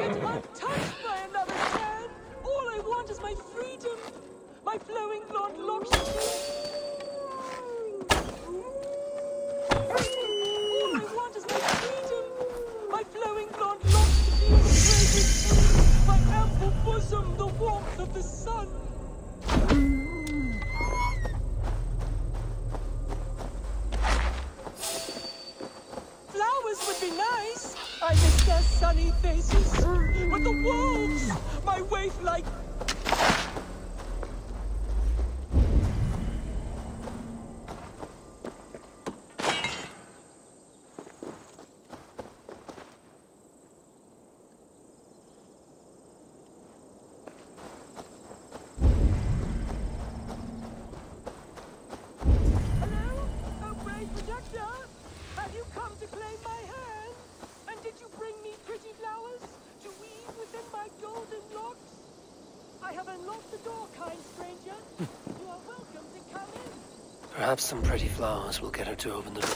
it untouched by another man, All I want is my freedom. My flowing blonde locks. their sunny faces. But the wolves, my waif-like Projector! Have you come to claim my hair? And did you bring me pretty flowers to weave within my golden locks? I have unlocked the door, kind stranger. Hmm. you are welcome to come in. Perhaps some pretty flowers will get her to open the door.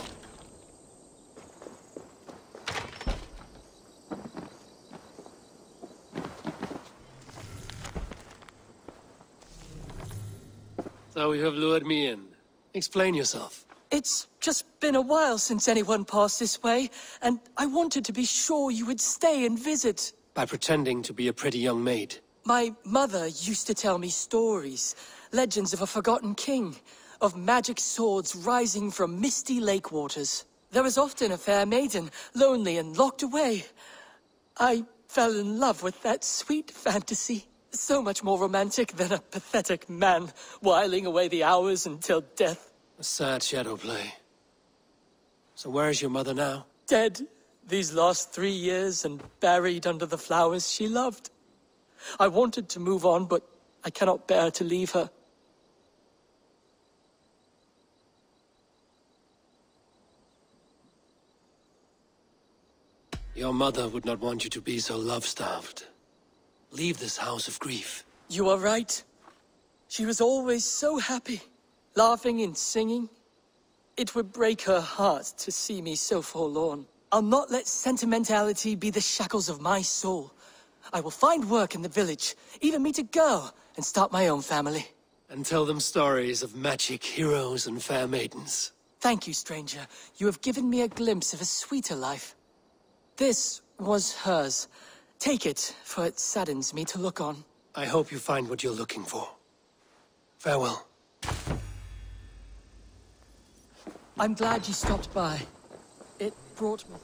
So you have lured me in. Explain yourself. It's just been a while since anyone passed this way, and I wanted to be sure you would stay and visit. By pretending to be a pretty young maid. My mother used to tell me stories, legends of a forgotten king, of magic swords rising from misty lake waters. There was often a fair maiden, lonely and locked away. I fell in love with that sweet fantasy. So much more romantic than a pathetic man whiling away the hours until death. A sad shadow play. So where is your mother now? Dead these last three years and buried under the flowers she loved. I wanted to move on, but I cannot bear to leave her. Your mother would not want you to be so love-starved. Leave this house of grief. You are right. She was always so happy, laughing and singing. It would break her heart to see me so forlorn. I'll not let sentimentality be the shackles of my soul. I will find work in the village, even meet a girl, and start my own family. And tell them stories of magic heroes and fair maidens. Thank you, stranger. You have given me a glimpse of a sweeter life. This was hers. Take it, for it saddens me to look on. I hope you find what you're looking for. Farewell. I'm glad you stopped by. It brought me...